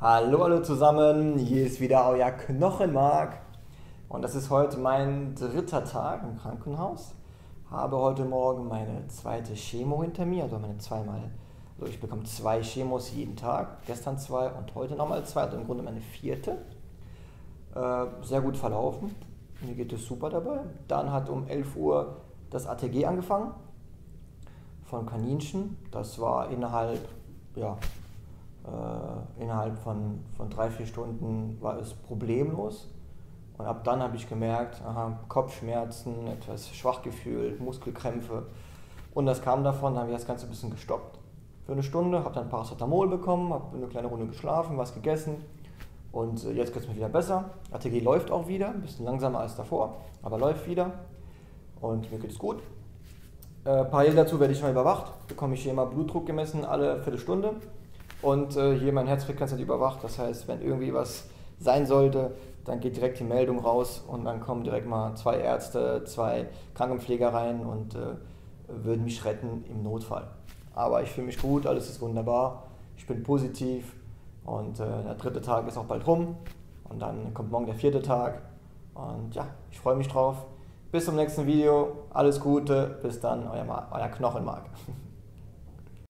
Hallo alle zusammen, hier ist wieder euer Knochenmark und das ist heute mein dritter Tag im Krankenhaus. Habe heute Morgen meine zweite Chemo hinter mir, also meine zweimal, also ich bekomme zwei Chemos jeden Tag, gestern zwei und heute nochmal zwei, also im Grunde meine vierte. Äh, sehr gut verlaufen, mir geht es super dabei. Dann hat um 11 Uhr das ATG angefangen von Kaninchen. Das war innerhalb, ja, äh, innerhalb von, von drei, vier Stunden war es problemlos. Und ab dann habe ich gemerkt, aha, Kopfschmerzen, etwas schwach gefühlt, Muskelkrämpfe. Und das kam davon, dann habe ich das Ganze ein bisschen gestoppt. Für eine Stunde, habe dann Paracetamol bekommen, habe eine kleine Runde geschlafen, was gegessen. Und äh, jetzt geht es mir wieder besser. ATG läuft auch wieder, ein bisschen langsamer als davor, aber läuft wieder. Und mir geht es gut. Äh, parallel dazu werde ich mal überwacht, bekomme ich hier immer Blutdruck gemessen alle Viertelstunde und äh, hier mein Herzfrequenz wird überwacht. Das heißt, wenn irgendwie was sein sollte, dann geht direkt die Meldung raus und dann kommen direkt mal zwei Ärzte, zwei Krankenpfleger rein und äh, würden mich retten im Notfall. Aber ich fühle mich gut, alles ist wunderbar, ich bin positiv und äh, der dritte Tag ist auch bald rum und dann kommt morgen der vierte Tag und ja, ich freue mich drauf. Bis zum nächsten Video. Alles Gute. Bis dann, euer, euer Knochenmark.